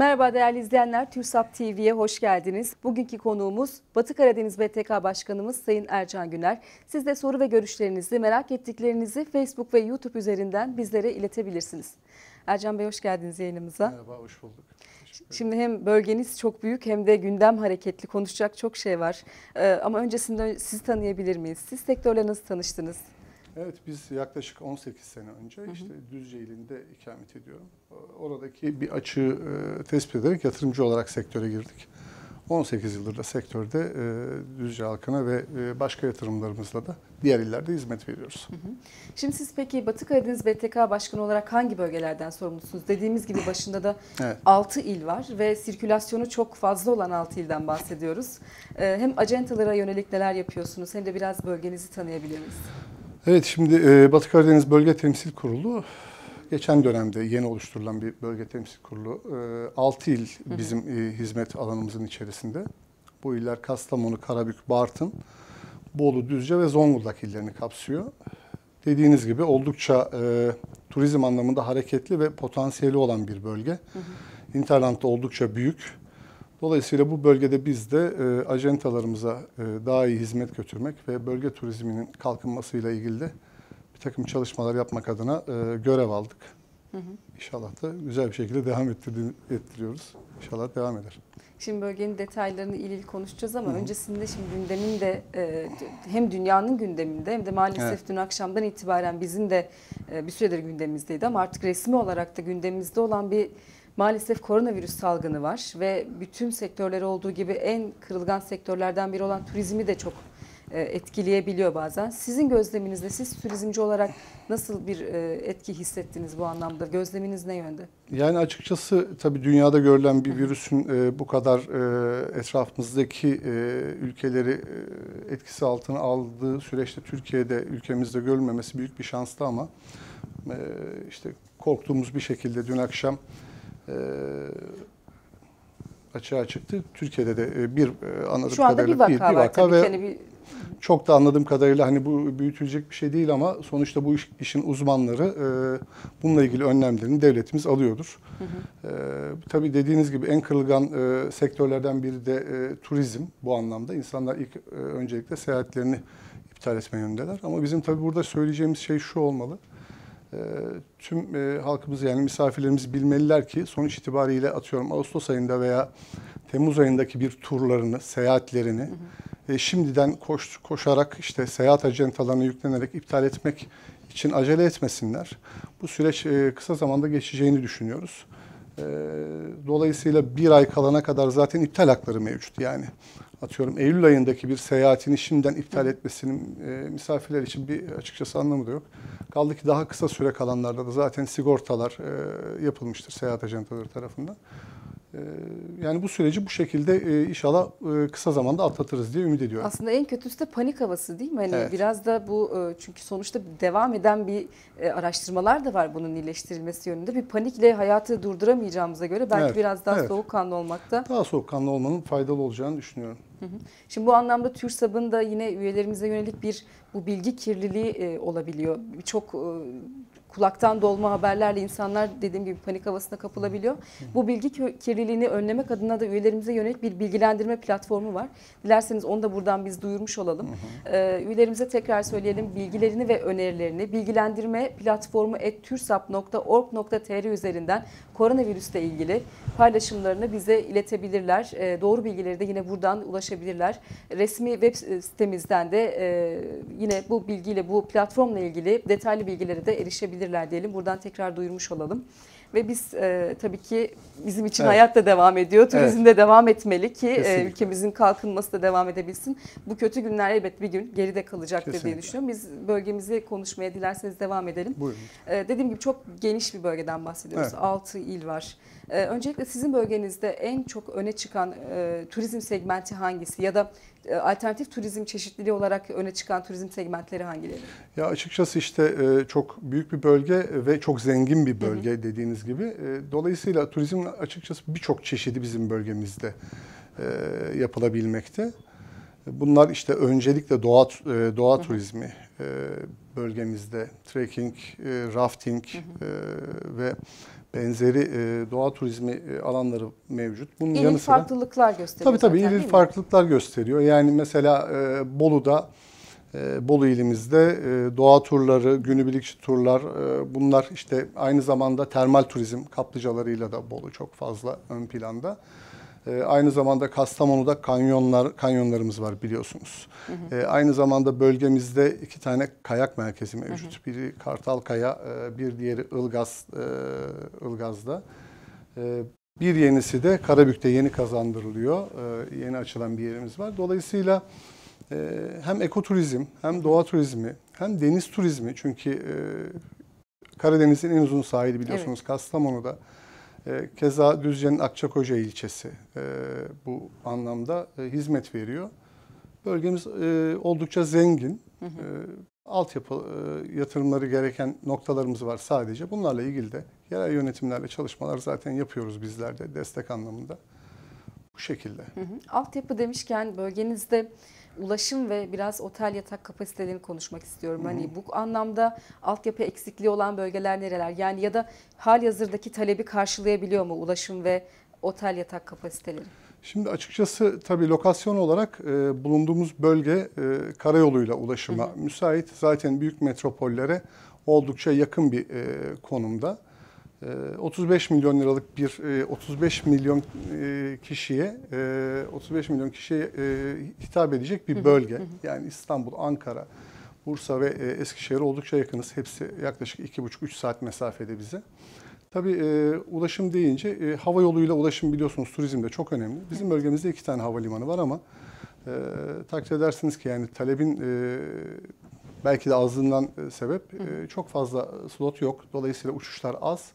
Merhaba değerli izleyenler, TÜRSAP TV'ye hoş geldiniz. Bugünkü konuğumuz Batı Karadeniz BTK Başkanımız Sayın Ercan Güner. Siz de soru ve görüşlerinizi, merak ettiklerinizi Facebook ve YouTube üzerinden bizlere iletebilirsiniz. Ercan Bey hoş geldiniz yayınımıza. Merhaba, hoş bulduk. Şimdi hem bölgeniz çok büyük hem de gündem hareketli konuşacak çok şey var. Ee, ama öncesinde sizi tanıyabilir miyiz? Siz sektörle nasıl tanıştınız? Evet, biz yaklaşık 18 sene önce işte Düzce ilinde ikamet ediyorum. Oradaki bir açığı e, tespit ederek yatırımcı olarak sektöre girdik. 18 yıldır da sektörde e, Düzce halkına ve e, başka yatırımlarımızla da diğer illerde hizmet veriyoruz. Şimdi siz peki Batı Karadeniz BTK Başkanı olarak hangi bölgelerden sorumlusunuz? Dediğimiz gibi başında da Evet. 6 il var ve sirkülasyonu çok fazla olan 6 ilden bahsediyoruz. Ee, Hem acentalara yönelik neler yapıyorsunuz hem de biraz bölgenizi tanıyabilir miyiz? Evet, şimdi e, Batı Karadeniz Bölge Temsil Kurulu geçen dönemde yeni oluşturulan bir bölge temsil kurulu. 6 il bizim e, hizmet alanımızın içerisinde. Bu iller Kastamonu, Karabük, Bartın, Bolu, Düzce ve Zonguldak illerini kapsıyor. Dediğiniz gibi oldukça e, turizm anlamında hareketli ve potansiyeli olan bir bölge. İnterland'da oldukça büyük. Dolayısıyla bu bölgede biz de e, acentalarımıza e, daha iyi hizmet götürmek ve bölge turizminin kalkınmasıyla ilgili de bir takım çalışmalar yapmak adına e, görev aldık. İnşallah da güzel bir şekilde devam ettiriyoruz. İnşallah devam eder. Şimdi bölgenin detaylarını il il konuşacağız ama öncesinde şimdi gündemin de e, hem dünyanın gündeminde hem de maalesef Evet. dün akşamdan itibaren bizim de e, bir süredir gündemimizdeydi ama artık resmi olarak da gündemimizde olan bir maalesef koronavirüs salgını var ve bütün sektörleri olduğu gibi en kırılgan sektörlerden biri olan turizmi de çok e, etkileyebiliyor bazen. Sizin gözleminizde siz turizmci olarak nasıl bir e, etki hissettiniz bu anlamda? Gözleminiz ne yönde? Yani açıkçası tabii dünyada görülen bir virüsün e, bu kadar etrafımızdaki ülkeleri etkisi altına aldığı süreçte Türkiye'de ülkemizde görülmemesi büyük bir şanstı ama işte korktuğumuz bir şekilde dün akşam e, açığa çıktı. Türkiye'de de e, bir e, anladığım Şu anda bir kadarıyla vaka var ve. Hani bir çok da anladığım kadarıyla hani bu büyütülecek bir şey değil ama sonuçta bu iş- işin uzmanları e, bununla ilgili önlemlerini devletimiz alıyordur. E, tabii dediğiniz gibi en kırılgan e, sektörlerden biri de e, turizm bu anlamda. İnsanlar ilk e, öncelikle seyahatlerini iptal etme yönündeler. Ama bizim tabii burada söyleyeceğimiz şey şu olmalı. E, tüm e, halkımız yani misafirlerimiz bilmeliler ki sonuç itibariyle atıyorum Ağustos ayında veya Temmuz ayındaki bir turlarını, seyahatlerini e, şimdiden koş, koşarak işte seyahat acentalarına yüklenerek iptal etmek için acele etmesinler. Bu süreç e, kısa zamanda geçeceğini düşünüyoruz. E, dolayısıyla bir ay kalana kadar zaten iptal hakları mevcut. Yani atıyorum Eylül ayındaki bir seyahatini şimdiden iptal etmesinin e, misafirler için bir açıkçası anlamı da yok. Kaldı ki daha kısa süre kalanlarda da zaten sigortalar e, yapılmıştır seyahat acentaları tarafından. E, yani bu süreci bu şekilde e, inşallah e, kısa zamanda atlatırız diye ümit ediyorum. Aslında en kötüsü de panik havası değil mi? Hani Evet. biraz da bu e, çünkü sonuçta devam eden bir e, araştırmalar da var bunun iyileştirilmesi yönünde. Bir panikle hayatı durduramayacağımıza göre belki Evet, biraz daha evet. soğukkanlı olmakta. Daha soğukkanlı olmanın faydalı olacağını düşünüyorum. Şimdi bu anlamda TÜRSAB'ın da yine üyelerimize yönelik bir bu bilgi kirliliği e, olabiliyor. Çok kulaktan dolma haberlerle insanlar dediğim gibi panik havasına kapılabiliyor. Bu bilgi kirliliğini önlemek adına da üyelerimize yönelik bir bilgilendirme platformu var. Dilerseniz onu da buradan biz duyurmuş olalım. Ee, üyelerimize tekrar söyleyelim bilgilerini ve önerilerini bilgilendirme platformu tursap.org.tr üzerinden koronavirüsle ilgili paylaşımlarını bize iletebilirler. Ee, doğru bilgileri de yine buradan ulaşabilirler. Resmi web sitemizden de e, yine bu bilgiyle bu platformla ilgili detaylı bilgilere de erişebilirler diyelim. Buradan tekrar duyurmuş olalım. Ve biz e, tabii ki bizim için Evet. hayat da devam ediyor. Turizm de devam etmeli ki e, ülkemizin kalkınması da devam edebilsin. Bu kötü günler elbet bir gün geride kalacaktır diye Kesinlikle. düşünüyorum. Biz bölgemizi konuşmaya dilerseniz devam edelim. Buyurun. Ee, dediğim gibi çok geniş bir bölgeden bahsediyoruz. Evet. 6 il var. Ee, öncelikle sizin bölgenizde en çok öne çıkan e, turizm segmenti hangisi ya da e, alternatif turizm çeşitliliği olarak öne çıkan turizm segmentleri hangileri? Ya açıkçası işte e, çok büyük bir bölge ve çok zengin bir bölge dediğiniz gibi. E, Dolayısıyla turizmin açıkçası birçok çeşidi bizim bölgemizde e, yapılabilmekte. Bunlar işte öncelikle doğa e, doğa turizmi e, bölgemizde trekking, e, rafting e, ve benzeri e, doğa turizmi e, alanları mevcut. Bunun İlil yanı sıra farklılıklar gösteriyor tabii tabii zaten, mi? farklılıklar gösteriyor. Yani mesela e, Bolu'da e, Bolu ilimizde e, doğa turları, günübirlikçi turlar e, bunlar işte aynı zamanda termal turizm kaplıcalarıyla da Bolu çok fazla ön planda. E, aynı zamanda Kastamonu'da kanyonlar kanyonlarımız var biliyorsunuz. E, aynı zamanda bölgemizde iki tane kayak merkezi mevcut. Biri Kartal Kaya, e, bir diğeri Ilgaz e, Ilgaz'da. E, bir yenisi de Karabük'te yeni kazandırılıyor. E, yeni açılan bir yerimiz var. Dolayısıyla e, hem ekoturizm, hem doğa turizmi, hem deniz turizmi çünkü e, Karadeniz'in en uzun sahili biliyorsunuz Kastamonu'da. E, keza Düzce'nin Akçakoca ilçesi e, bu anlamda e, hizmet veriyor. Bölgemiz oldukça zengin. E, altyapı e, yatırımları gereken noktalarımız var sadece. Bunlarla ilgili de yerel yönetimlerle çalışmalar zaten yapıyoruz bizler de destek anlamında. Bu şekilde. Hı hı. Altyapı demişken bölgenizde ulaşım ve biraz otel yatak kapasitelerini konuşmak istiyorum. Hani bu anlamda altyapı eksikliği olan bölgeler nereler? Yani ya da hal hazırdaki talebi karşılayabiliyor mu ulaşım ve otel yatak kapasiteleri? Şimdi açıkçası tabii lokasyon olarak e, bulunduğumuz bölge e, karayoluyla ulaşıma müsait. Zaten büyük metropollere oldukça yakın bir e, konumda. E, 35 milyon liralık bir e, 35 milyon e, kişiye e, 35 milyon kişiye e, hitap edecek bir bölge. Yani İstanbul, Ankara, Bursa ve e, Eskişehir'e oldukça yakınız. Hepsi yaklaşık 2,5-3 saat mesafede bize. Tabii e, ulaşım deyince e, hava yoluyla ulaşım biliyorsunuz turizmde çok önemli. Bizim bölgemizde iki tane havalimanı var ama e, takdir edersiniz ki yani talebin e, belki de azlığından e, sebep e, çok fazla slot yok. Dolayısıyla uçuşlar az.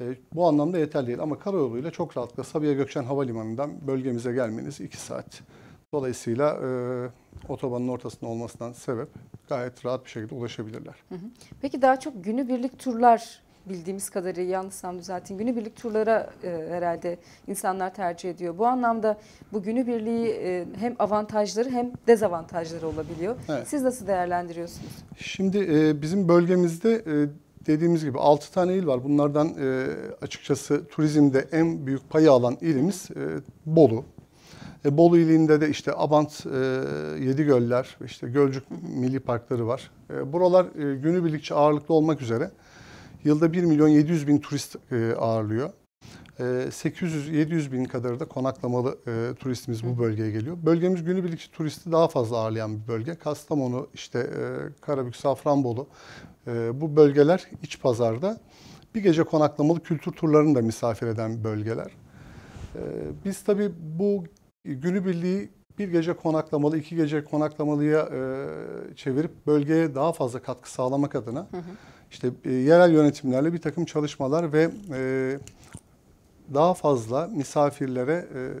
E, bu anlamda yeterli değil ama karayoluyla çok rahatlıkla Sabiha Gökçen Havalimanı'ndan bölgemize gelmeniz 2 saat. Dolayısıyla e, otobanın ortasında olmasından sebep gayet rahat bir şekilde ulaşabilirler. Peki daha çok günübirlik turlar bildiğimiz kadarıyla yanlışsam düzeltin. Günübirlik turlara e, herhalde insanlar tercih ediyor. Bu anlamda bu günübirliği e, hem avantajları hem dezavantajları olabiliyor. Evet. Siz nasıl değerlendiriyorsunuz? Şimdi e, bizim bölgemizde e, dediğimiz gibi 6 tane il var. Bunlardan e, açıkçası turizmde en büyük payı alan ilimiz e, Bolu. E, Bolu ilinde de işte Abant, e, Yedigöller, işte Gölcük Milli Parkları var. E, buralar e, günübirlikçi ağırlıklı olmak üzere yılda 1 milyon 700 bin turist e, ağırlıyor. E, 800-700 bin kadar da konaklamalı e, turistimiz bu bölgeye geliyor. Bölgemiz günübirlikçi turisti daha fazla ağırlayan bir bölge. Kastamonu, işte e, Karabük, Safranbolu e, bu bölgeler iç pazarda bir gece konaklamalı kültür turlarını da misafir eden bölgeler. E, biz tabii bu günübirliği bir gece konaklamalı, iki gece konaklamalıya e, çevirip bölgeye daha fazla katkı sağlamak adına işte e, yerel yönetimlerle bir takım çalışmalar ve e, daha fazla misafirlere e,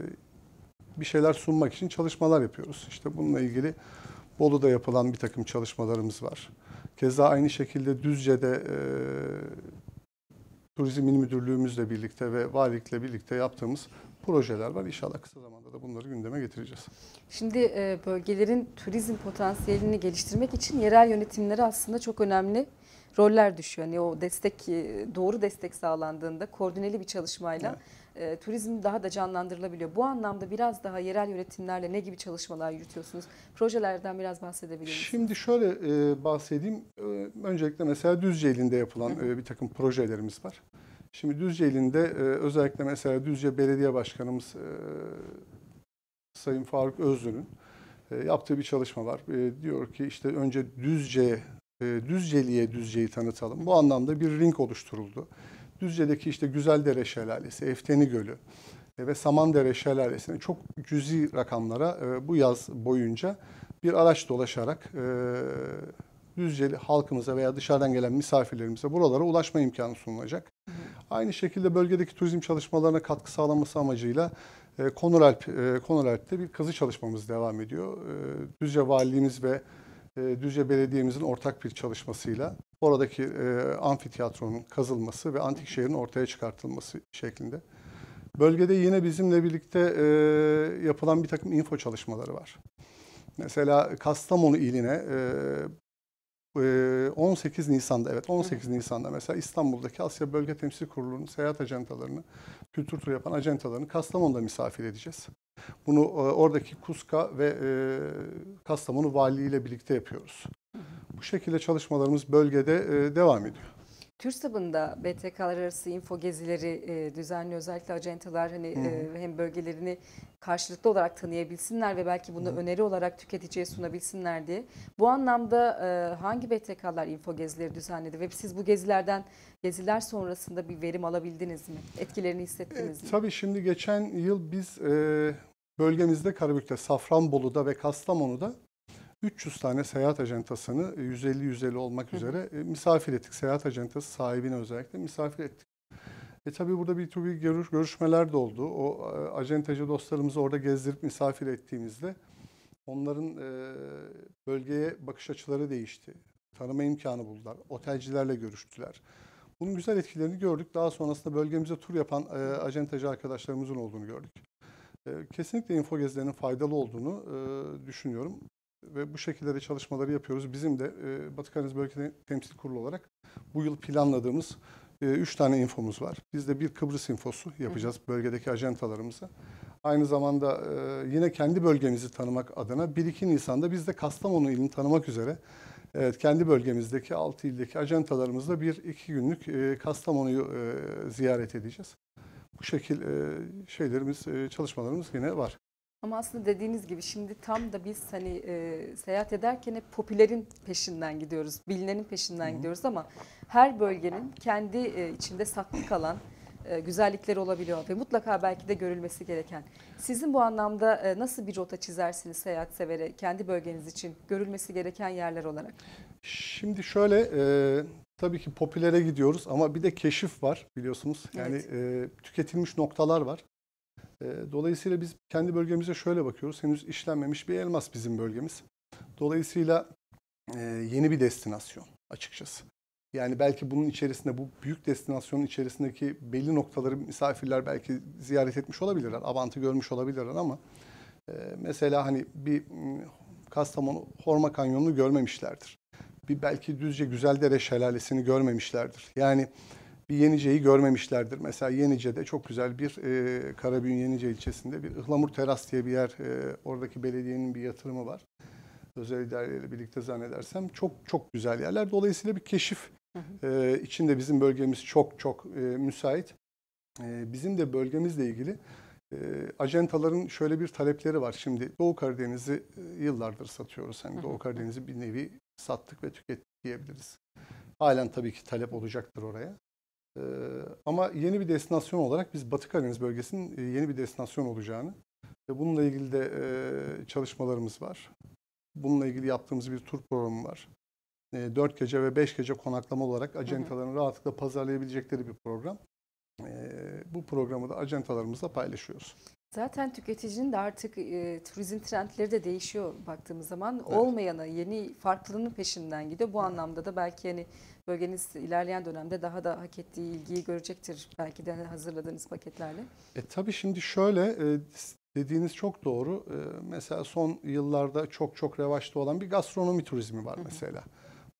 bir şeyler sunmak için çalışmalar yapıyoruz. İşte bununla ilgili Bolu'da yapılan bir takım çalışmalarımız var. Keza aynı şekilde Düzce'de e, Turizm İl Müdürlüğümüzle birlikte ve valilikle birlikte yaptığımız projeler var. İnşallah kısa zamanda da bunları gündeme getireceğiz. Şimdi e, bölgelerin turizm potansiyelini geliştirmek için yerel yönetimlere aslında çok önemli roller düşüyor. Yani o destek e, doğru destek sağlandığında koordineli bir çalışmayla e, turizm daha da canlandırılabiliyor. Bu anlamda biraz daha yerel yönetimlerle ne gibi çalışmalar yürütüyorsunuz? Projelerden biraz bahsedebilir misiniz? Şimdi şöyle e, bahsedeyim. E, öncelikle mesela Düzce ilinde yapılan e, bir takım projelerimiz var. Şimdi Düzce ilinde e, özellikle mesela Düzce Belediye Başkanımız e, Sayın Faruk Özlü'nün e, yaptığı bir çalışma var. E, diyor ki işte önce Düzce Düzceli'ye Düzce'yi tanıtalım. Bu anlamda bir ring oluşturuldu. Düzce'deki işte Güzeldere Şelalesi, Efteni Gölü e, ve Samandere Şelalesi'ne çok cüzi rakamlara e, bu yaz boyunca bir araç dolaşarak e, Düzceli halkımıza veya dışarıdan gelen misafirlerimize buralara ulaşma imkanı sunulacak. Aynı şekilde bölgedeki turizm çalışmalarına katkı sağlaması amacıyla Konuralp, Konuralp'te bir kazı çalışmamız devam ediyor. Düzce Valiliğimiz ve e, Düzce Belediye'mizin ortak bir çalışmasıyla oradaki e, amfiteyatronun kazılması ve antik şehrin ortaya çıkartılması şeklinde. Bölgede yine bizimle birlikte e, yapılan bir takım info çalışmaları var. Mesela Kastamonu iline e, 18 Nisan'da evet 18 Nisan'da mesela İstanbul'daki Asya Bölge Temsil Kurulu'nun seyahat ajantalarını, kültür turu yapan ajantalarını Kastamonu'da misafir edeceğiz. Bunu e, oradaki Kuska ve e, Kastamonu Valiliği ile birlikte yapıyoruz. Bu şekilde çalışmalarımız bölgede e, devam ediyor. TÜRSAB'ın BTK'lar arası info gezileri e, düzenli özellikle ajantalar hani e, hem bölgelerini karşılıklı olarak tanıyabilsinler ve belki bunu öneri olarak tüketiciye sunabilsinler diye. Bu anlamda e, hangi BTK'lar info gezileri düzenledi ve siz bu gezilerden geziler sonrasında bir verim alabildiniz mi? Etkilerini hissettiniz mi? Tabii şimdi geçen yıl biz e, bölgemizde Karabük'te, Safranbolu'da ve Kastamonu'da 300 tane seyahat ajantasını 150-150 olmak üzere e, misafir ettik. Seyahat ajantası sahibine özellikle misafir ettik. E tabii burada bir bir görüş, görüşmeler de oldu. O e, ajantacı dostlarımızı orada gezdirip misafir ettiğimizde onların e, bölgeye bakış açıları değişti. Tanıma imkanı buldular. Otelcilerle görüştüler. Bunun güzel etkilerini gördük. Daha sonrasında bölgemize tur yapan e, ajantacı arkadaşlarımızın olduğunu gördük. E, kesinlikle info gezilerinin faydalı olduğunu e, düşünüyorum ve bu şekilde de çalışmaları yapıyoruz. Bizim de e, Batı Karadeniz Bölge Temsil Kurulu olarak bu yıl planladığımız e, üç tane infomuz var. Biz de bir Kıbrıs infosu yapacağız bölgedeki ajantalarımıza. Aynı zamanda e, yine kendi bölgemizi tanımak adına 1-2 Nisan'da biz de Kastamonu ilini tanımak üzere evet, kendi bölgemizdeki 6 ildeki ajantalarımızla bir iki günlük e, Kastamonu'yu e, ziyaret edeceğiz. Bu şekil e, şeylerimiz, e, çalışmalarımız yine var. Ama aslında dediğiniz gibi şimdi tam da biz hani e, seyahat ederken hep popülerin peşinden gidiyoruz, bilinenin peşinden Hı. gidiyoruz ama her bölgenin kendi e, içinde saklı kalan e, güzellikleri olabiliyor ve mutlaka belki de görülmesi gereken. Sizin bu anlamda e, nasıl bir rota çizersiniz seyahat severe kendi bölgeniz için görülmesi gereken yerler olarak? Şimdi şöyle e, tabii ki popülere gidiyoruz ama bir de keşif var biliyorsunuz. Yani Evet. e, tüketilmiş noktalar var. Dolayısıyla biz kendi bölgemize şöyle bakıyoruz. Henüz işlenmemiş bir elmas bizim bölgemiz. Dolayısıyla yeni bir destinasyon açıkçası. Yani belki bunun içerisinde bu büyük destinasyonun içerisindeki belli noktaları misafirler belki ziyaret etmiş olabilirler. Avantı görmüş olabilirler ama mesela hani bir m, Kastamonu Horma Kanyonu'nu görmemişlerdir. Bir belki Düzce Güzeldere Şelalesi'ni görmemişlerdir. Yani bir Yenice'yi görmemişlerdir. Mesela Yenice'de çok güzel bir e, Karabük'ün Yenice ilçesinde bir Ihlamur Teras diye bir yer. e, oradaki belediyenin bir yatırımı var. Özel idareyle birlikte zannedersem. Çok çok güzel yerler. Dolayısıyla bir keşif e, içinde bizim bölgemiz çok çok e, müsait. E, bizim de bölgemizle ilgili e, ajantaların şöyle bir talepleri var. Şimdi Doğu Karadeniz'i e, yıllardır satıyoruz. Hani Doğu Karadeniz'i bir nevi sattık ve tükettik diyebiliriz. Halen tabii ki talep olacaktır oraya. Ee, ama yeni bir destinasyon olarak biz Batı Karadeniz bölgesinin e, yeni bir destinasyon olacağını ve bununla ilgili de e, çalışmalarımız var. Bununla ilgili yaptığımız bir tur programı var. 4 gece ve 5 gece konaklama olarak acentaların rahatlıkla pazarlayabilecekleri bir program. E, bu programı da acentalarımızla paylaşıyoruz. Zaten tüketicinin de artık e, turizm trendleri de değişiyor baktığımız zaman. Evet. Olmayana, yeni farklılığının peşinden gidiyor. Bu anlamda da belki hani bölgeniz ilerleyen dönemde daha da hak ettiği ilgiyi görecektir. Belki de hazırladığınız paketlerle. E tabii şimdi şöyle e, dediğiniz çok doğru. E, mesela son yıllarda çok çok revaçta olan bir gastronomi turizmi var mesela.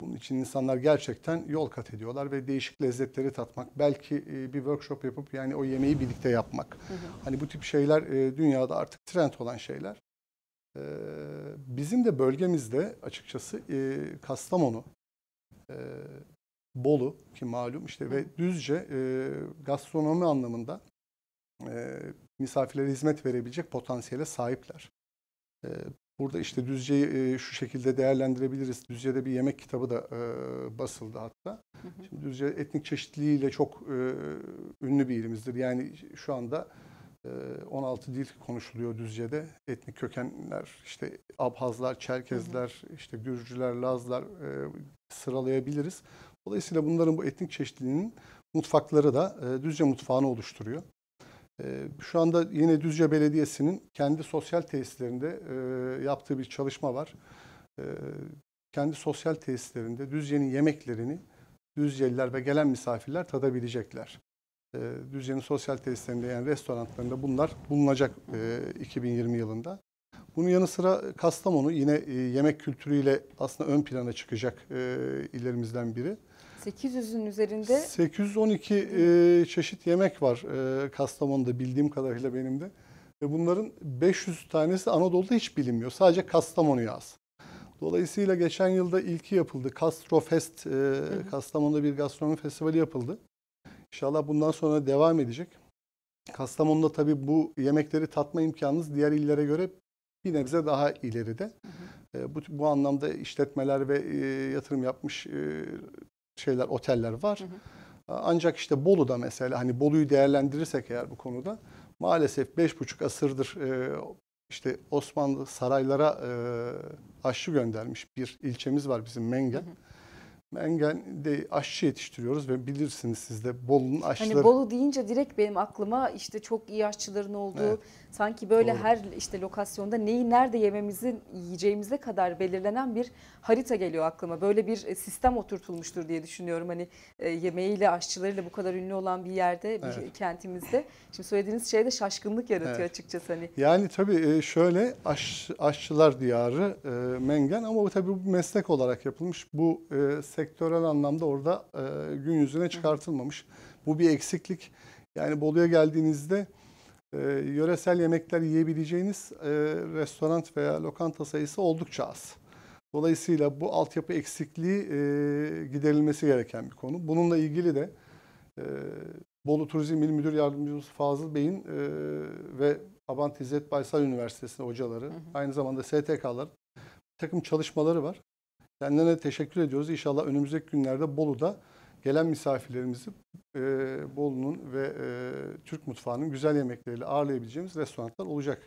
Bunun için insanlar gerçekten yol kat ediyorlar ve değişik lezzetleri tatmak, belki e, bir workshop yapıp yani o yemeği birlikte yapmak. Hani bu tip şeyler e, dünyada artık trend olan şeyler. E, bizim de bölgemizde açıkçası Kastamonu, Bolu ki malum işte ve Düzce gastronomi anlamında misafirlere hizmet verebilecek potansiyele sahipler. Burada işte Düzce'yi e, şu şekilde değerlendirebiliriz. Düzce'de bir yemek kitabı da e, basıldı hatta. Şimdi Düzce etnik çeşitliliğiyle çok e, ünlü bir ilimizdir. Yani şu anda e, 16 dil konuşuluyor Düzce'de. Etnik kökenler, işte Abhazlar, Çerkezler, işte Gürcüler, Lazlar e, sıralayabiliriz. Dolayısıyla bunların bu etnik çeşitliliğinin mutfakları da e, Düzce mutfağını oluşturuyor. E, şu anda yine Düzce Belediyesi'nin kendi sosyal tesislerinde e, yaptığı bir çalışma var. E, kendi sosyal tesislerinde Düzce'nin yemeklerini Düzceliler ve gelen misafirler tadabilecekler. E, Düzce'nin sosyal tesislerinde yani restoranlarında bunlar bulunacak e, 2020 yılında. Bunun yanı sıra Kastamonu yine e, yemek kültürüyle aslında ön plana çıkacak e, illerimizden biri. 800'ün üzerinde 812 e, çeşit yemek var e, Kastamonu'da bildiğim kadarıyla benim de. Ve bunların 500 tanesi Anadolu'da hiç bilinmiyor. Sadece Kastamonu'ya az. Dolayısıyla geçen yılda ilki yapıldı. Castrofest, e, Kastamonu'da bir gastronomi festivali yapıldı. İnşallah bundan sonra devam edecek. Kastamonu'da tabii bu yemekleri tatma imkanınız diğer illere göre bir nebze daha ileride. E, bu, bu anlamda işletmeler ve e, yatırım yapmış e, şeyler, oteller var. Hı hı. Ancak işte Bolu'da mesela hani Bolu'yu değerlendirirsek eğer bu konuda maalesef beş buçuk asırdır e, işte Osmanlı saraylara e, aşçı göndermiş bir ilçemiz var bizim Mengen. Hı hı. Mengen'de aşçı yetiştiriyoruz ve bilirsiniz siz de Bolu'nun aşçıları. Hani Bolu deyince direkt benim aklıma işte çok iyi aşçıların olduğu, Evet. Sanki böyle Doğru. her işte lokasyonda neyi nerede yememizi yiyeceğimize kadar belirlenen bir harita geliyor aklıma. Böyle bir e, sistem oturtulmuştur diye düşünüyorum. Hani e, yemeğiyle, aşçılarıyla bu kadar ünlü olan bir yerde, bir Evet. kentimizde. Şimdi söylediğiniz şey de şaşkınlık yaratıyor Evet. açıkçası hani. Yani tabii e, şöyle aş, aşçılar diyarı e, Mengen ama bu tabii bu meslek olarak yapılmış. Bu e, sektörel anlamda orada e, gün yüzüne çıkartılmamış. Bu bir eksiklik. Yani Bolu'ya geldiğinizde e, yöresel yemekler yiyebileceğiniz e, restoran veya lokanta sayısı oldukça az. Dolayısıyla bu altyapı eksikliği e, giderilmesi gereken bir konu. Bununla ilgili de e, Bolu Turizm İl Müdür Yardımcısı Fazıl Bey'in e, ve Abant İzzet Baysal Üniversitesi hocaları, aynı zamanda STK'lar takım çalışmaları var. Kendilerine teşekkür ediyoruz. İnşallah önümüzdeki günlerde Bolu'da gelen misafirlerimizi e, Bolu'nun ve e, Türk mutfağının güzel yemekleriyle ağırlayabileceğimiz restoranlar olacak.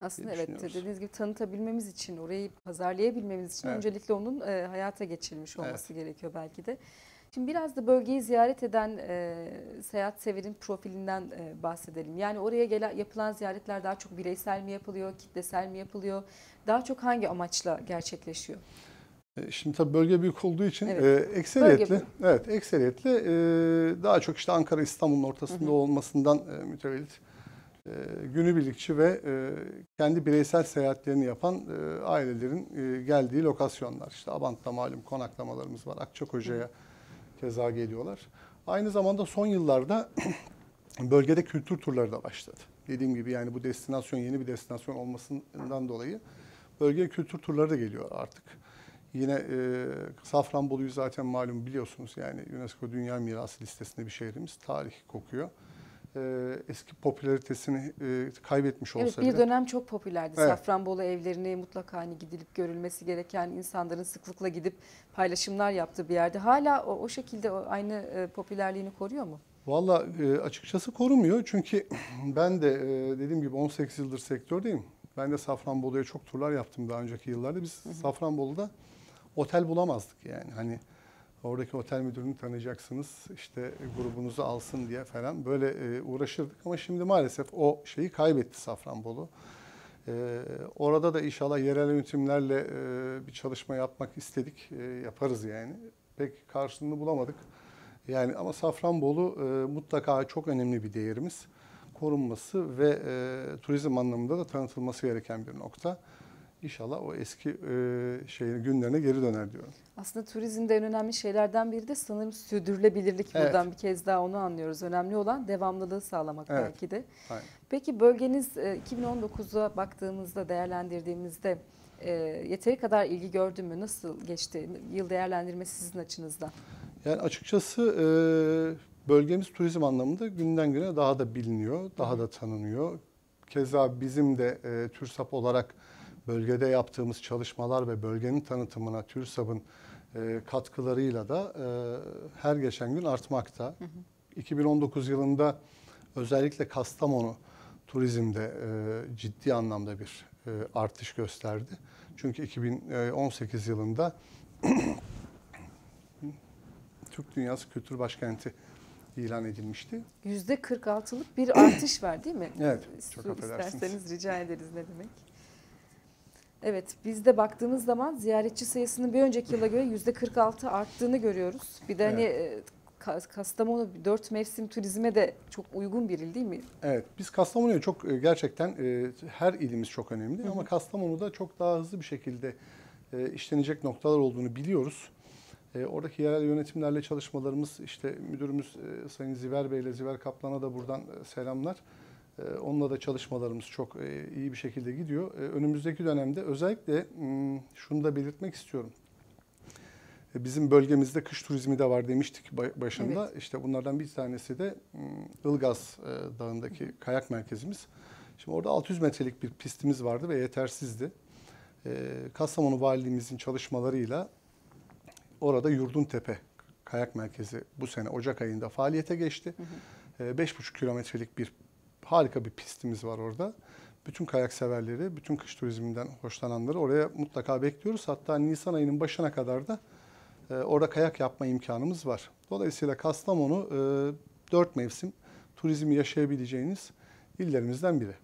Aslında evet dediğiniz gibi tanıtabilmemiz için, orayı pazarlayabilmemiz için Evet. öncelikle onun e, hayata geçirilmiş olması gerekiyor belki de. Şimdi biraz da bölgeyi ziyaret eden e, seyahat severin profilinden e, bahsedelim. Yani oraya gelen yapılan ziyaretler daha çok bireysel mi yapılıyor, kitlesel mi yapılıyor? Daha çok hangi amaçla gerçekleşiyor? E, Şimdi tabii bölge büyük olduğu için Evet. e, ekseriyetle evet ekseriyetle e, daha çok işte Ankara İstanbul'un ortasında Hı hı. olmasından e, mütevellit e, günübirlikçi ve e, kendi bireysel seyahatlerini yapan e, ailelerin e, geldiği lokasyonlar. İşte Abant'ta malum konaklamalarımız var. Akçakoca'ya keza geliyorlar. Aynı zamanda son yıllarda bölgede kültür turları da başladı. Dediğim gibi yani bu destinasyon yeni bir destinasyon olmasından dolayı bölgeye kültür turları da geliyor artık. Yine e, Safranbolu'yu zaten malum biliyorsunuz yani UNESCO Dünya Mirası listesinde bir şehrimiz. Tarih kokuyor. E, eski popülaritesini e, kaybetmiş Evet olsa bir bile. dönem çok popülerdi. Evet. Safranbolu evlerini mutlaka hani gidilip görülmesi gereken insanların sıklıkla gidip paylaşımlar yaptığı bir yerde. Hala o, o şekilde o aynı e, popülerliğini koruyor mu? Valla e, açıkçası korumuyor. Çünkü ben de e, dediğim gibi 18 yıldır sektördeyim. Ben de Safranbolu'ya çok turlar yaptım daha önceki yıllarda. Biz Safranbolu'da otel bulamazdık yani. Hani oradaki otel müdürünü tanıyacaksınız. işte grubunuzu alsın diye falan böyle e, uğraşırdık. Ama şimdi maalesef o şeyi kaybetti Safranbolu. E, orada da inşallah yerel yönetimlerle e, bir çalışma yapmak istedik. E, yaparız yani. Pek karşılığını bulamadık. Yani ama Safranbolu e, mutlaka çok önemli bir değerimiz. Korunması ve e, turizm anlamında da tanıtılması gereken bir nokta. İnşallah o eski e, şey günlerine geri döner diyorum. Aslında turizmde en önemli şeylerden biri de sanırım sürdürülebilirlik. Evet. Buradan bir kez daha onu anlıyoruz. Önemli olan devamlılığı sağlamak Evet. belki de. Aynen. Peki bölgeniz e, 2019'a baktığımızda, değerlendirdiğimizde e, yeteri kadar ilgi gördü mü? Nasıl geçti? Yıl değerlendirmesi sizin açınızdan. Yani açıkçası e, bölgemiz turizm anlamında günden güne daha da biliniyor, daha da tanınıyor. Keza bizim de e, TÜRSAP olarak bölgede yaptığımız çalışmalar ve bölgenin tanıtımına TÜRSAP'ın e, katkılarıyla da e, her geçen gün artmakta. 2019 yılında özellikle Kastamonu turizmde e, ciddi anlamda bir e, artış gösterdi. Çünkü 2018 yılında Türk Dünyası Kültür Başkenti ilan edilmişti. %46'lık bir artış var değil mi? Evet, çok affedersiniz. isterseniz rica ederiz ne demek. Evet, biz de baktığımız zaman ziyaretçi sayısının bir önceki yıla göre %46 arttığını görüyoruz. Bir de hani e, Ka- Kastamonu dört mevsim turizme de çok uygun bir il değil mi? Evet, biz Kastamonu'ya çok e, gerçekten e, her ilimiz çok önemli ama Kastamonu'da çok daha hızlı bir şekilde e, işlenecek noktalar olduğunu biliyoruz. E, oradaki yerel yönetimlerle çalışmalarımız, işte müdürümüz e, Sayın Ziver Bey ile Ziver Kaplan'a da buradan e, selamlar. E, onunla da çalışmalarımız çok e, iyi bir şekilde gidiyor. E, önümüzdeki dönemde özellikle şunu da belirtmek istiyorum. E, Bizim bölgemizde kış turizmi de var demiştik ba- başında. İşte bunlardan bir tanesi de Ilgaz e, Dağı'ndaki kayak merkezimiz. Şimdi orada 600 metrelik bir pistimiz vardı ve yetersizdi. Kastamonu Valiliğimizin çalışmalarıyla orada Yurduntepe Kayak Merkezi bu sene Ocak ayında faaliyete geçti. E, 5,5 kilometrelik bir harika bir pistimiz var orada. Bütün kayak severleri, bütün kış turizminden hoşlananları oraya mutlaka bekliyoruz. Hatta Nisan ayının başına kadar da e, orada kayak yapma imkanımız var. Dolayısıyla Kastamonu e, 4 mevsim turizmi yaşayabileceğiniz illerimizden biri.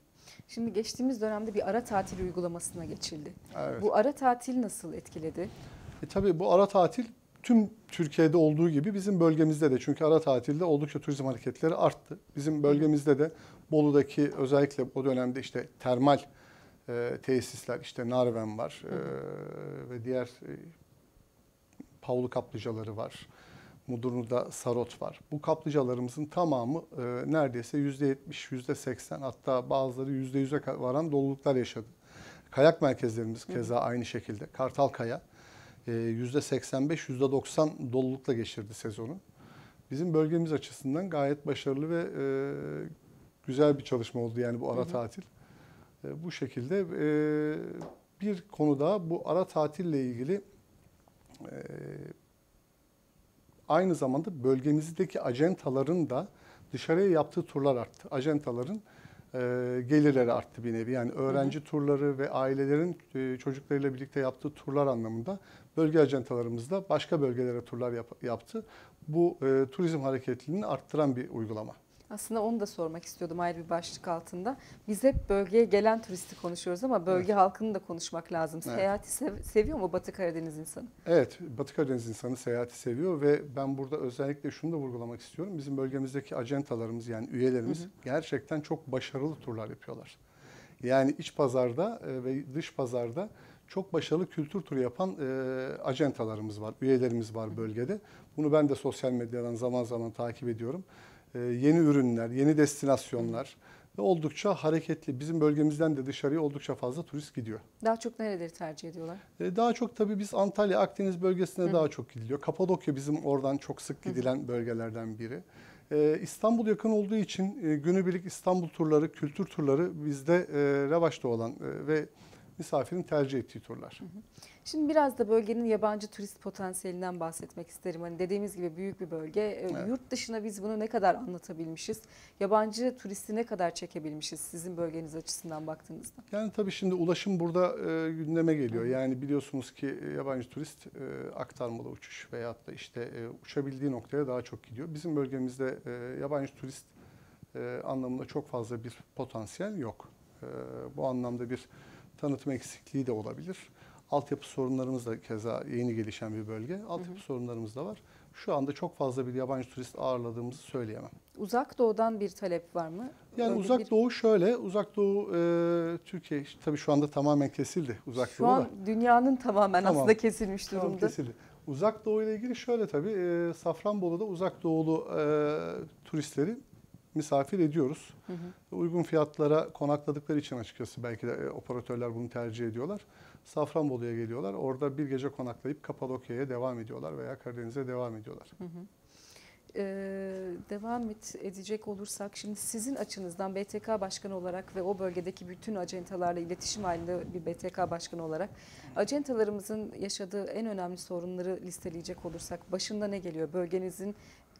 Şimdi geçtiğimiz dönemde bir ara tatil uygulamasına geçildi. Evet. Bu ara tatil nasıl etkiledi? E tabii bu ara tatil tüm Türkiye'de olduğu gibi bizim bölgemizde de çünkü ara tatilde oldukça turizm hareketleri arttı. Bizim bölgemizde de Bolu'daki özellikle o dönemde işte termal e, tesisler işte Narven var e, ve diğer e, Pavlu kaplıcaları var. Mudurnu'da Sarot var. Bu kaplıcalarımızın tamamı e, neredeyse %70, %80 hatta bazıları %100'e varan doluluklar yaşadı. Kayak merkezlerimiz keza aynı şekilde. Kartalkaya e, %85, %90 dolulukla geçirdi sezonu. Bizim bölgemiz açısından gayet başarılı ve e, güzel bir çalışma oldu yani bu ara tatil. E, bu şekilde e, bir konu daha bu ara tatille ilgili e, aynı zamanda bölgemizdeki acentaların da dışarıya yaptığı turlar arttı. Acentaların e, gelirleri arttı bir nevi. Yani öğrenci turları ve ailelerin e, çocuklarıyla birlikte yaptığı turlar anlamında bölge acentalarımız da başka bölgelere turlar yap- yaptı. Bu e, turizm hareketliliğini arttıran bir uygulama. Aslında onu da sormak istiyordum ayrı bir başlık altında. Biz hep bölgeye gelen turisti konuşuyoruz ama bölge halkını da konuşmak lazım. Evet. Seyahati sev- seviyor mu Batı Karadeniz insanı? Evet, Batı Karadeniz insanı seyahati seviyor ve ben burada özellikle şunu da vurgulamak istiyorum. Bizim bölgemizdeki acentalarımız yani üyelerimiz gerçekten çok başarılı turlar yapıyorlar. Yani iç pazarda e, ve dış pazarda çok başarılı kültür turu yapan e, acentalarımız var, üyelerimiz var bölgede. Bunu ben de sosyal medyadan zaman zaman takip ediyorum. E, yeni ürünler, yeni destinasyonlar ve oldukça hareketli. Bizim bölgemizden de dışarıya oldukça fazla turist gidiyor. Daha çok nereleri tercih ediyorlar? E, Daha çok tabii biz Antalya, Akdeniz bölgesine daha çok gidiliyor. Kapadokya bizim oradan çok sık gidilen bölgelerden biri. E, İstanbul yakın olduğu için e, günübirlik İstanbul turları, kültür turları bizde e, revaçta olan e, ve misafirin tercih ettiği turlar. Şimdi biraz da bölgenin yabancı turist potansiyelinden bahsetmek isterim. Hani dediğimiz gibi büyük bir bölge. Ee, Evet. Yurt dışına biz bunu ne kadar anlatabilmişiz? Yabancı turisti ne kadar çekebilmişiz sizin bölgeniz açısından baktığınızda? Yani tabii şimdi ulaşım burada e, gündeme geliyor. Yani biliyorsunuz ki e, yabancı turist e, aktarmalı uçuş veyahut da işte e, uçabildiği noktaya daha çok gidiyor. Bizim bölgemizde e, yabancı turist e, anlamında çok fazla bir potansiyel yok. E, bu anlamda bir tanıtım eksikliği de olabilir. Altyapı sorunlarımız da keza yeni gelişen bir bölge. Altyapı sorunlarımız da var. Şu anda çok fazla bir yabancı turist ağırladığımızı söyleyemem. Uzak doğudan bir talep var mı? Yani Öyle uzak bir- doğu şöyle, uzak doğu e, Türkiye tabii şu anda tamamen kesildi uzak Şu doğu da. an dünyanın tamamen Tamam. aslında kesilmiş Tamam, durumda. kesildi. Uzak Doğu ile ilgili şöyle tabii e, Safranbolu'da uzak doğulu e, turistleri misafir ediyoruz. Uygun fiyatlara konakladıkları için açıkçası belki de e, operatörler bunu tercih ediyorlar. Safranbolu'ya geliyorlar. Orada bir gece konaklayıp Kapadokya'ya devam ediyorlar veya Karadeniz'e devam ediyorlar. Ee, devam et, edecek olursak şimdi sizin açınızdan BTK Başkanı olarak ve o bölgedeki bütün acentalarla iletişim halinde bir BTK Başkanı olarak acentalarımızın yaşadığı en önemli sorunları listeleyecek olursak başında ne geliyor? Bölgenizin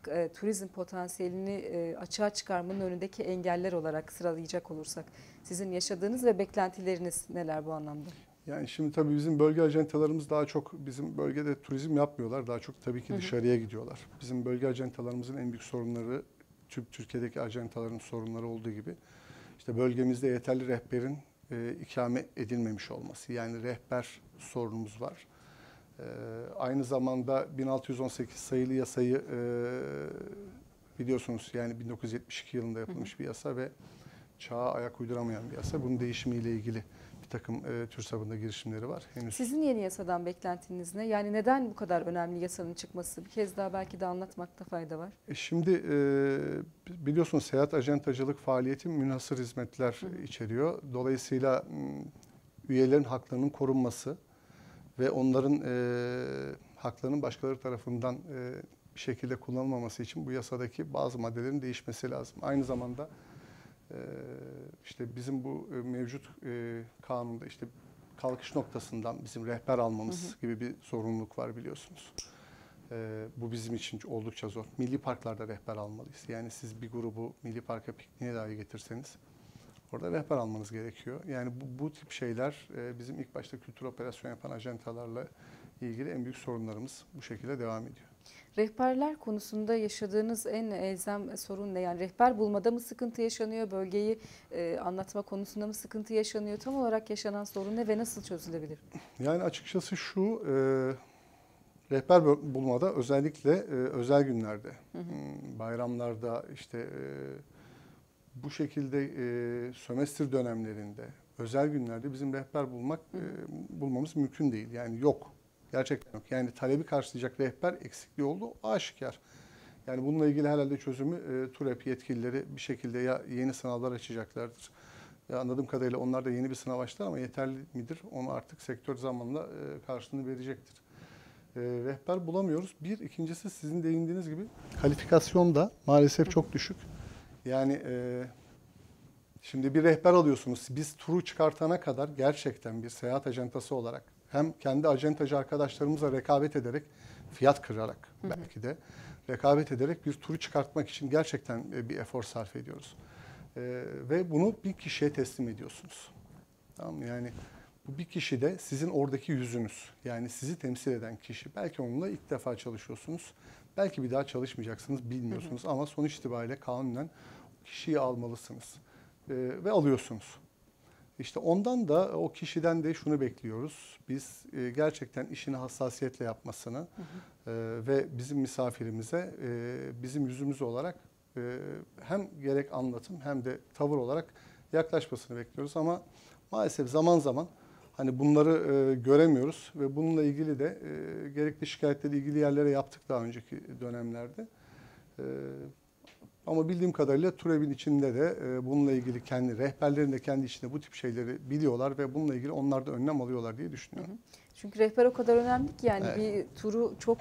e, turizm potansiyelini e, açığa çıkarmanın önündeki engeller olarak sıralayacak olursak sizin yaşadığınız ve beklentileriniz neler bu anlamda? Yani şimdi tabii bizim bölge acentalarımız daha çok bizim bölgede turizm yapmıyorlar. Daha çok tabii ki dışarıya gidiyorlar. Bizim bölge acentalarımızın en büyük sorunları tüm Türkiye'deki acentaların sorunları olduğu gibi işte bölgemizde yeterli rehberin e, ikame edilmemiş olması. Yani rehber sorunumuz var. Ee, aynı zamanda 1618 sayılı yasayı e, biliyorsunuz yani 1972 yılında yapılmış bir yasa ve çağa ayak uyduramayan bir yasa. Bunun değişimiyle ilgili bir takım e, tür sabında girişimleri var. Henüz Sizin yeni yasadan beklentiniz ne? Yani neden bu kadar önemli yasanın çıkması? Bir kez daha belki de anlatmakta fayda var. E Şimdi e, biliyorsunuz seyahat acentacılık faaliyeti münhasır hizmetler içeriyor. Dolayısıyla üyelerin haklarının korunması ve onların e, haklarının başkaları tarafından e, bir şekilde kullanılmaması için bu yasadaki bazı maddelerin değişmesi lazım. Aynı zamanda e, işte bizim bu e, mevcut e, kanunda işte kalkış noktasından bizim rehber almamız gibi bir zorunluluk var biliyorsunuz. Ee, bu bizim için oldukça zor. Milli parklarda rehber almalıyız. Yani siz bir grubu milli parka pikniğe dahi getirseniz orada rehber almanız gerekiyor. Yani bu, bu tip şeyler e, bizim ilk başta kültür operasyon yapan ajantalarla ilgili en büyük sorunlarımız bu şekilde devam ediyor. Rehberler konusunda yaşadığınız en elzem sorun ne? Yani rehber bulmada mı sıkıntı yaşanıyor? Bölgeyi e, anlatma konusunda mı sıkıntı yaşanıyor? Tam olarak yaşanan sorun ne ve nasıl çözülebilir? Yani açıkçası şu, e, rehber bulmada özellikle e, özel günlerde, hmm, bayramlarda işte e, bu şekilde e, sömestr dönemlerinde, özel günlerde bizim rehber bulmak e, bulmamız mümkün değil. Yani yok. Gerçekten yok. Yani talebi karşılayacak rehber eksikliği oldu aşikar. Yani bununla ilgili herhalde çözümü e, TUREP yetkilileri bir şekilde ya yeni sınavlar açacaklardır. Ya anladığım kadarıyla onlar da yeni bir sınav açtılar ama yeterli midir? Onu artık sektör zamanla e, karşılığını verecektir. E, rehber bulamıyoruz. Bir, ikincisi sizin değindiğiniz gibi kalifikasyon da maalesef çok düşük. Yani e, şimdi bir rehber alıyorsunuz. Biz turu çıkartana kadar gerçekten bir seyahat ajantası olarak hem kendi ajantacı arkadaşlarımızla rekabet ederek fiyat kırarak belki de rekabet ederek bir turu çıkartmak için gerçekten e, bir efor sarf ediyoruz. E, ve bunu bir kişiye teslim ediyorsunuz. Tamam mı? Yani bu bir kişi de sizin oradaki yüzünüz. Yani sizi temsil eden kişi. Belki onunla ilk defa çalışıyorsunuz. Belki bir daha çalışmayacaksınız bilmiyorsunuz ama sonuç itibariyle kanunen kişiyi almalısınız. E, ve alıyorsunuz. İşte ondan da o kişiden de şunu bekliyoruz. Biz e, gerçekten işini hassasiyetle yapmasını e, ve bizim misafirimize e, bizim yüzümüz olarak e, hem gerek anlatım hem de tavır olarak yaklaşmasını bekliyoruz. Ama maalesef zaman zaman hani bunları e, göremiyoruz ve bununla ilgili de e, gerekli şikayetleri ilgili yerlere yaptık daha önceki dönemlerde. E, ama bildiğim kadarıyla TÜREV'in içinde de e, bununla ilgili kendi rehberlerin de kendi içinde bu tip şeyleri biliyorlar ve bununla ilgili onlar da önlem alıyorlar diye düşünüyorum. Çünkü rehber o kadar önemli ki yani Evet. bir turu çok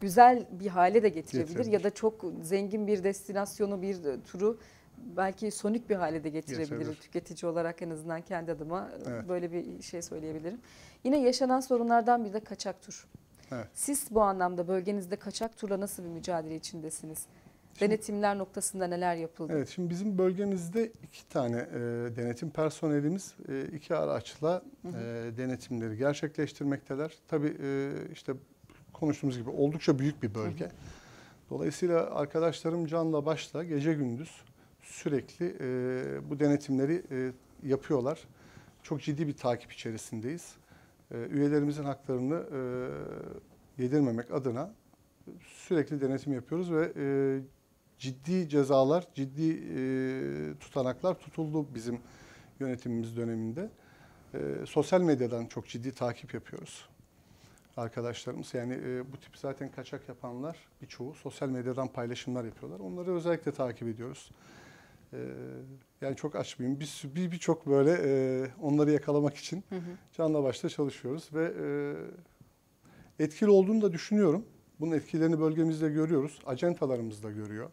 güzel bir hale de getirebilir Getirebilir. ya da çok zengin bir destinasyonu bir turu belki sonik bir hale de getirebilir Getirebilir. tüketici olarak en azından kendi adıma Evet. böyle bir şey söyleyebilirim. Yine yaşanan sorunlardan biri de kaçak tur. Evet. Siz bu anlamda bölgenizde kaçak turla nasıl bir mücadele içindesiniz? Şimdi- Denetimler noktasında neler yapıldı? Evet, şimdi bizim bölgemizde iki tane e, denetim personelimiz e, iki araçla e, denetimleri gerçekleştirmekteler. Tabii e, işte konuştuğumuz gibi oldukça büyük bir bölge. Dolayısıyla arkadaşlarım canla başla gece gündüz sürekli e, bu denetimleri e, yapıyorlar. Çok ciddi bir takip içerisindeyiz. E, üyelerimizin haklarını e, yedirmemek adına sürekli denetim yapıyoruz ve e, ciddi cezalar, ciddi e, tutanaklar tutuldu bizim yönetimimiz döneminde. E, sosyal medyadan çok ciddi takip yapıyoruz arkadaşlarımız. Yani e, bu tip zaten kaçak yapanlar birçoğu sosyal medyadan paylaşımlar yapıyorlar. Onları özellikle takip ediyoruz. E, yani çok açmayayım. Sü- bir birçok böyle e, onları yakalamak için Hı hı. canla başla çalışıyoruz ve e, etkili olduğunu da düşünüyorum. Bunun etkilerini bölgemizde görüyoruz. Acentalarımız da görüyor.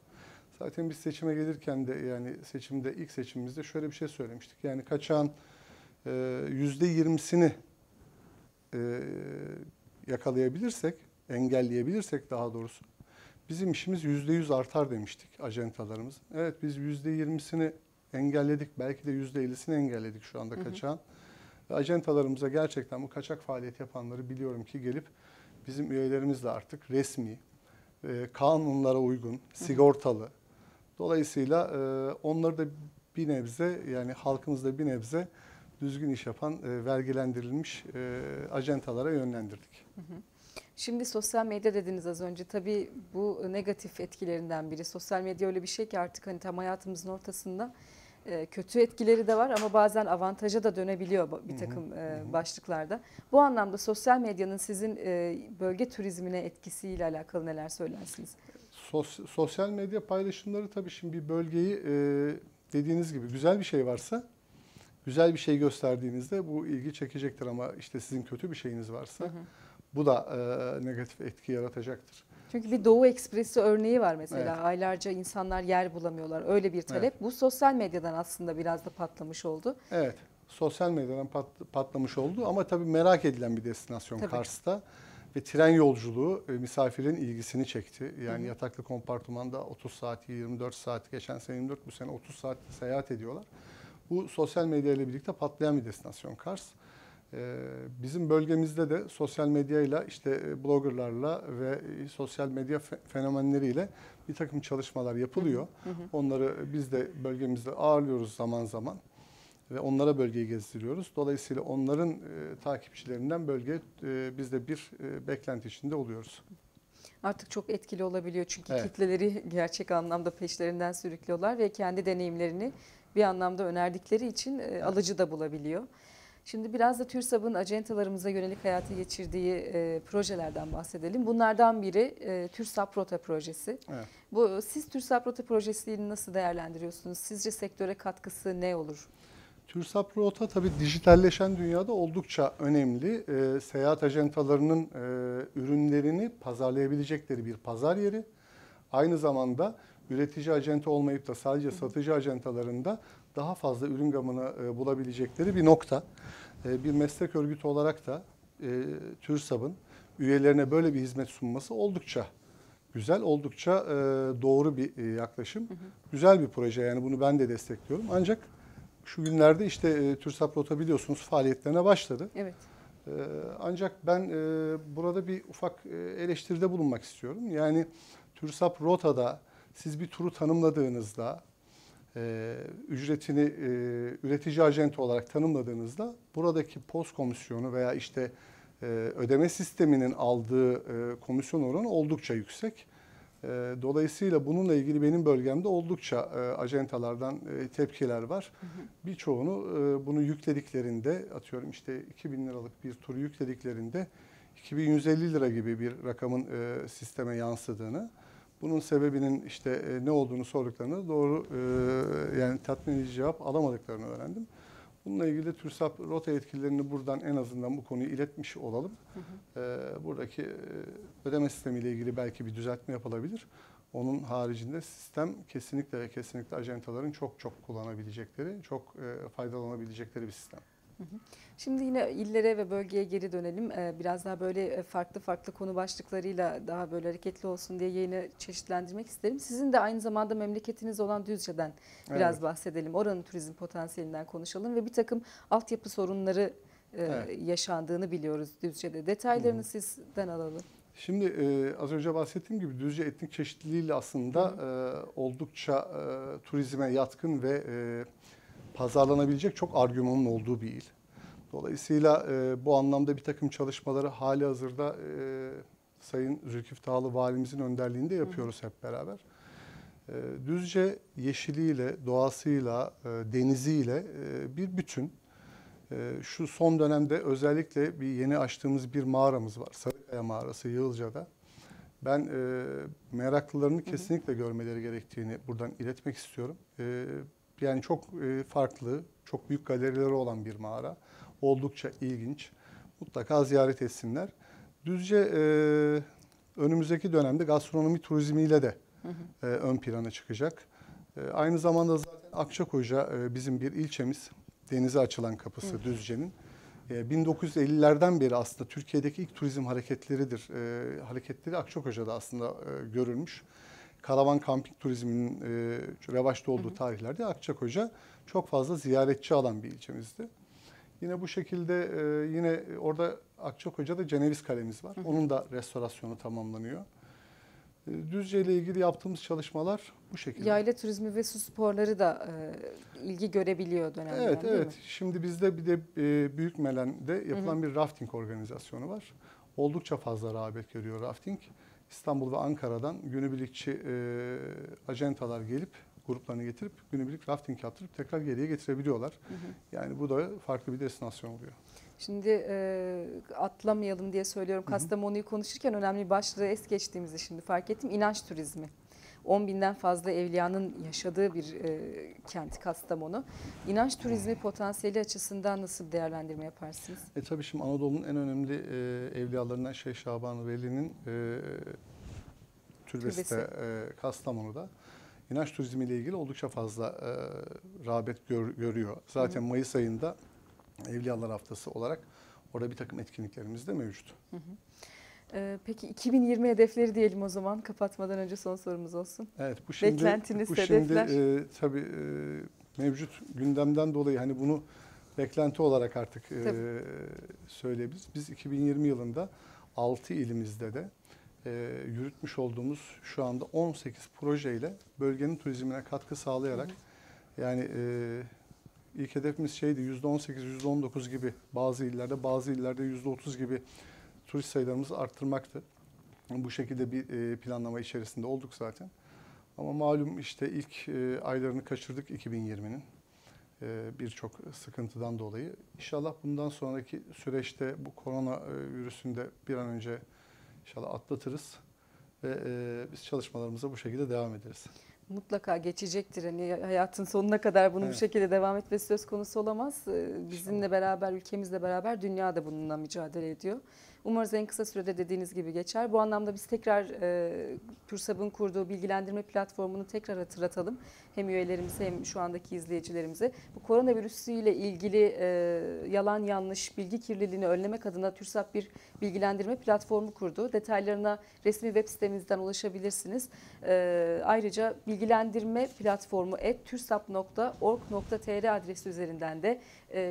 Zaten biz seçime gelirken de yani seçimde ilk seçimimizde şöyle bir şey söylemiştik. Yani kaçağın e, yüzde yirmisini e, yakalayabilirsek, engelleyebilirsek daha doğrusu bizim işimiz yüzde yüz artar demiştik acentalarımız. Evet biz yüzde yirmisini engelledik. Belki de yüzde ellisini engelledik şu anda kaçağın. Ve acentalarımıza gerçekten bu kaçak faaliyet yapanları biliyorum ki gelip bizim üyelerimiz de artık resmi, e, kanunlara uygun, sigortalı. Dolayısıyla e, onları da bir nebze yani halkımızda bir nebze düzgün iş yapan, e, vergilendirilmiş e, acentalara yönlendirdik. Şimdi sosyal medya dediniz az önce. Tabii bu negatif etkilerinden biri. Sosyal medya öyle bir şey ki artık hani tam hayatımızın ortasında e, kötü etkileri de var ama bazen avantaja da dönebiliyor bir takım e, başlıklarda. Bu anlamda sosyal medyanın sizin e, bölge turizmine etkisiyle alakalı neler söylersiniz? Sos- sosyal medya paylaşımları tabii şimdi bir bölgeyi e, dediğiniz gibi güzel bir şey varsa güzel bir şey gösterdiğinizde bu ilgi çekecektir ama işte sizin kötü bir şeyiniz varsa Hı hı. bu da e, negatif etki yaratacaktır. Çünkü bir Doğu Ekspresi örneği var mesela. Evet. Aylarca insanlar yer bulamıyorlar. Öyle bir talep. Bu sosyal medyadan aslında biraz da patlamış oldu. Evet. Sosyal medyadan pat- patlamış oldu ama tabii merak edilen bir destinasyon Tabii. Kars'ta. Ve tren yolculuğu e, misafirin ilgisini çekti. Yani Hı yataklı kompartımanda 30 saat, 24 saat, geçen sene 24, bu sene 30 saat seyahat ediyorlar. Bu sosyal medya ile birlikte patlayan bir destinasyon Kars. Ee, Bizim bölgemizde de sosyal medyayla işte e, bloggerlarla ve e, sosyal medya fe- fenomenleriyle bir takım çalışmalar yapılıyor. Hı hı. Onları biz de bölgemizde ağırlıyoruz zaman zaman ve onlara bölgeyi gezdiriyoruz. Dolayısıyla onların e, takipçilerinden bölge e, biz de bir e, beklenti içinde oluyoruz. Artık çok etkili olabiliyor çünkü Evet. kitleleri gerçek anlamda peşlerinden sürüklüyorlar ve kendi deneyimlerini bir anlamda önerdikleri için e, alıcı da bulabiliyor. Şimdi biraz da TÜRSAB'ın acentalarımıza yönelik hayata geçirdiği e, projelerden bahsedelim. Bunlardan biri e, TÜRSAB Rota projesi. Evet. Bu siz TÜRSAB Rota projesini nasıl değerlendiriyorsunuz? Sizce sektöre katkısı ne olur? TÜRSAP Rota tabii dijitalleşen dünyada oldukça önemli. E, seyahat ajentalarının e, ürünlerini pazarlayabilecekleri bir pazar yeri. Aynı zamanda üretici acenta olmayıp da sadece satıcı acentalarında daha fazla ürün gamını e, bulabilecekleri bir nokta. E, bir meslek örgütü olarak da e, TÜRSAB'ın üyelerine böyle bir hizmet sunması oldukça güzel, oldukça e, doğru bir e, yaklaşım. Güzel bir proje yani bunu ben de destekliyorum. Ancak şu günlerde işte e, TÜRSAP Rota biliyorsunuz faaliyetlerine başladı. Evet. E, ancak ben e, burada bir ufak e, eleştiride bulunmak istiyorum. Yani TÜRSAP Rota'da siz bir turu tanımladığınızda, e, ücretini e, üretici acente olarak tanımladığınızda buradaki post komisyonu veya işte e, ödeme sisteminin aldığı e, komisyon oranı oldukça yüksek. E, Dolayısıyla bununla ilgili benim bölgemde oldukça e, acentalardan e, tepkiler var. Birçoğunu e, bunu yüklediklerinde atıyorum işte 2000 liralık bir turu yüklediklerinde 2150 lira gibi bir rakamın sisteme yansıdığını, bunun sebebinin işte ne olduğunu sorduklarında doğru yani tatmin edici cevap alamadıklarını öğrendim. Bununla ilgili TÜRSAP rota yetkililerini buradan en azından bu konuyu iletmiş olalım. E, buradaki e, ödeme sistemiyle ilgili belki bir düzeltme yapılabilir. Onun haricinde sistem kesinlikle ve kesinlikle acentaların çok çok kullanabilecekleri, çok e, faydalanabilecekleri bir sistem. Şimdi yine illere ve bölgeye geri dönelim. Ee, Biraz daha böyle e, farklı farklı konu başlıklarıyla daha böyle hareketli olsun diye yayını çeşitlendirmek isterim. Sizin de aynı zamanda memleketiniz olan Düzce'den biraz Evet. bahsedelim. Oranın turizm potansiyelinden konuşalım ve bir takım altyapı sorunları e, Evet. yaşandığını biliyoruz Düzce'de. Detaylarını sizden alalım. Şimdi e, az önce bahsettiğim gibi Düzce etnik çeşitliliğiyle aslında e, oldukça e, turizme yatkın ve e, pazarlanabilecek çok argümanın olduğu bir il. Dolayısıyla e, bu anlamda bir takım çalışmaları hali hazırda e, Sayın Zülkif Dağlı Valimizin önderliğinde yapıyoruz hep beraber. E, Düzce yeşiliyle, doğasıyla, e, deniziyle e, bir bütün. E, Şu son dönemde özellikle bir yeni açtığımız bir mağaramız var. Sarıkaya Mağarası Yığılca'da. Ben e, meraklılarını kesinlikle görmeleri gerektiğini buradan iletmek istiyorum. E, yani çok e, farklı, çok büyük galerileri olan bir mağara. Oldukça ilginç. Mutlaka ziyaret etsinler. Düzce e, önümüzdeki dönemde gastronomi turizmiyle de e, ön plana çıkacak. E, aynı zamanda zaten Akçakoca e, bizim bir ilçemiz. Denize açılan kapısı Düzce'nin. E, 1950'lerden beri aslında Türkiye'deki ilk turizm hareketleridir. E, hareketleri Akçakoca'da aslında e, görülmüş. Karavan kamping turizminin e, revaçta olduğu tarihlerde Akçakoca çok fazla ziyaretçi alan bir ilçemizdi. Yine bu şekilde e, yine orada Akçakoca'da Ceneviz Kalemiz var. Onun da restorasyonu tamamlanıyor. E, Düzce ile ilgili yaptığımız çalışmalar bu şekilde. Yayla turizmi ve su sporları da e, ilgi görebiliyor dönem Evet evet. Şimdi bizde bir de e, Büyükmelen'de yapılan bir rafting organizasyonu var. oldukça fazla rağbet görüyor rafting. İstanbul ve Ankara'dan günübirlikçi e, ajantalar gelip gruplarını getirip günübirlik rafting yaptırıp tekrar geriye getirebiliyorlar. Yani bu da farklı bir destinasyon oluyor. Şimdi e, atlamayalım diye söylüyorum. Kastamonu'yu konuşurken önemli bir başlığı es geçtiğimizi şimdi fark ettim. İnanç turizmi. 10 binden fazla evliyanın yaşadığı bir e, kent Kastamonu. İnanç turizmi potansiyeli açısından nasıl değerlendirme yaparsınız? E tabii şimdi Anadolu'nun en önemli e, evliyalarından Şeyh Şaban Veli'nin e, türbesi de e, Kastamonu'da. İnanç turizmi ile ilgili oldukça fazla e, rağbet gör- görüyor. Zaten Mayıs ayında Evliyalar Haftası olarak orada bir takım etkinliklerimiz de mevcut. E, peki 2020 hedefleri diyelim o zaman. Kapatmadan önce son sorumuz olsun. Evet bu şimdi Beklentiniz, bu şimdi e, tabii e, mevcut gündemden dolayı hani bunu beklenti olarak artık e, söyleyebiliriz. Biz 2020 yılında 6 ilimizde de e, yürütmüş olduğumuz şu anda 18 projeyle bölgenin turizmine katkı sağlayarak yani e, ilk hedefimiz şeydi %18, %19 gibi bazı illerde bazı illerde %30 gibi turist sayılarımızı arttırmaktı. Bu şekilde bir e, planlama içerisinde olduk zaten. Ama malum işte ilk e, aylarını kaçırdık 2020'nin e, birçok sıkıntıdan dolayı. İnşallah bundan sonraki süreçte bu korona e, virüsünü de bir an önce inşallah atlatırız ve e, biz çalışmalarımıza bu şekilde devam ederiz. Mutlaka geçecektir. Hani hayatın sonuna kadar bunun bu Evet. şekilde devam etmesi söz konusu olamaz. Bizimle beraber, ülkemizle beraber dünya da bununla mücadele ediyor. Umarız en kısa sürede dediğiniz gibi geçer. Bu anlamda biz tekrar e, TÜRSAB'ın kurduğu bilgilendirme platformunu tekrar hatırlatalım. Hem üyelerimize hem şu andaki izleyicilerimize. Bu koronavirüsüyle ilgili e, yalan yanlış bilgi kirliliğini önlemek adına TÜRSAB bir bilgilendirme platformu kurdu. Detaylarına resmi web sitemizden ulaşabilirsiniz. E, ayrıca bilgilendirme platformu tursap.org.tr adresi üzerinden de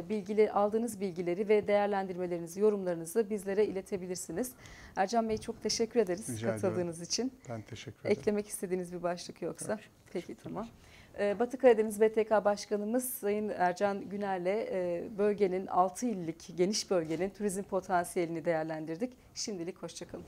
bilgileri aldığınız bilgileri ve değerlendirmelerinizi, yorumlarınızı bizlere iletebilirsiniz. Ercan Bey çok teşekkür ederiz Rica katıldığınız için. Ben teşekkür ederim. Eklemek istediğiniz bir başlık yoksa. Yok, Peki tamam. Ee, Batı Karadeniz BTK Başkanımız Sayın Ercan Güner'le e, bölgenin 6 illik geniş bölgenin turizm potansiyelini değerlendirdik. Şimdilik hoşçakalın.